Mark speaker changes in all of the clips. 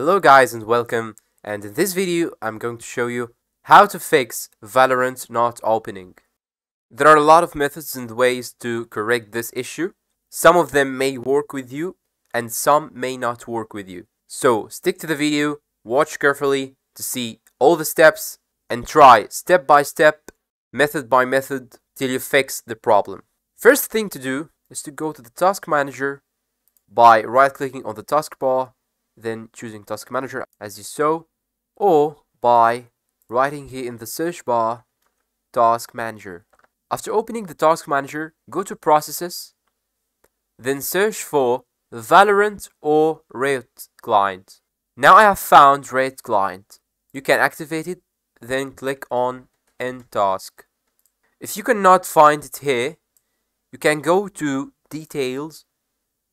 Speaker 1: Hello guys and welcome and in this video I'm going to show you how to fix Valorant not opening. There are a lot of methods and ways to correct this issue. Some of them may work with you and some may not work with you. So stick to the video, watch carefully to see all the steps and try step by step, method by method till you fix the problem. First thing to do is to go to the task manager by right clicking on the taskbar then choosing task manager as you saw or by writing here in the search bar task manager. After opening the task manager go to processes then search for valorant or riot client. Now i have found riot client. You can activate it then click on end task. If you cannot find it here you can go to details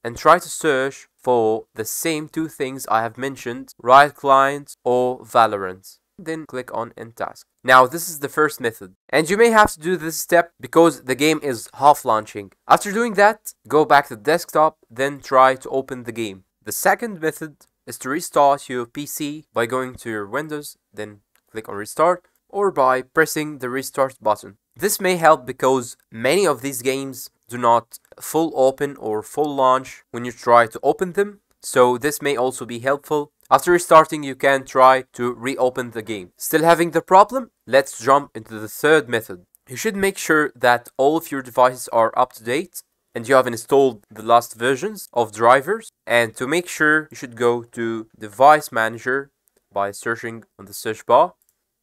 Speaker 1: and try to search for the same two things I have mentioned, Riot Client or Valorant. Then click on End Task. Now this is the first method. And you may have to do this step because the game is half launching. After doing that, go back to the desktop, then try to open the game. The second method is to restart your PC by going to your Windows, then click on Restart, or by pressing the Restart button. This may help because many of these games do not full open or full launch when you try to open them. So this may also be helpful. After restarting, you can try to reopen the game. Still having the problem? Let's jump into the third method. You should make sure that all of your devices are up to date and you have installed the last versions of drivers. And to make sure, you should go to Device Manager by searching on the search bar,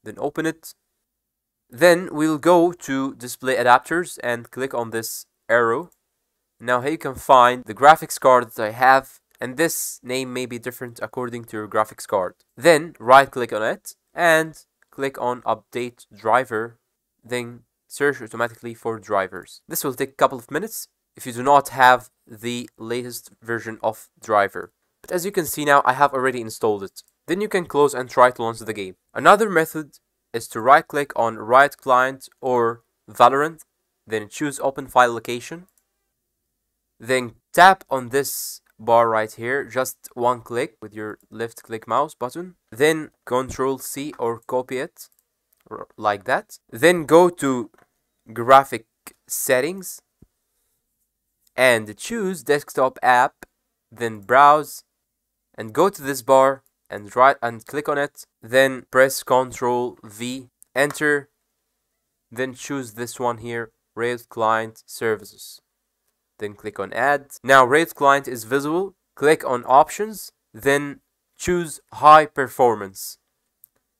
Speaker 1: then open it. Then we'll go to Display Adapters and click on this arrow. Now here you can find the graphics card that I have and this name may be different according to your graphics card. Then right click on it and click on update driver then search automatically for drivers. This will take a couple of minutes if you do not have the latest version of driver. But as you can see now I have already installed it. Then you can close and try to launch the game. Another method is to right click on Riot Client or Valorant then choose open file location. Then tap on this bar right here just one click with your left click mouse button. Then control C or copy it like that. Then go to graphic settings and choose desktop app then browse and go to this bar and right and click on it. Then press Control V enter. Then choose this one here Riot Client Services. Then click on Add. Now Riot Client is visible. Click on Options. Then choose High Performance.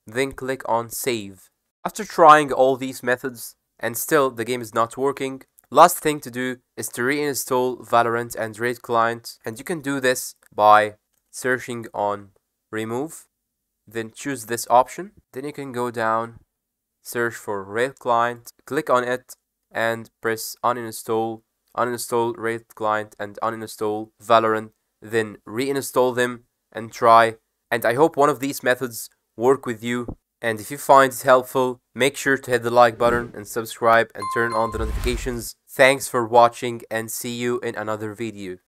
Speaker 1: Then click on Save. After trying all these methods and still the game is not working, last thing to do is to reinstall Valorant and Riot Client and you can do this by searching on Remove then choose this option then you can go down search for Riot Client click on it and press uninstall, uninstall Riot Client and uninstall Valorant, then reinstall them and try. And I hope one of these methods work with you. And if you find it helpful, make sure to hit the like button and subscribe and turn on the notifications. Thanks for watching and see you in another video.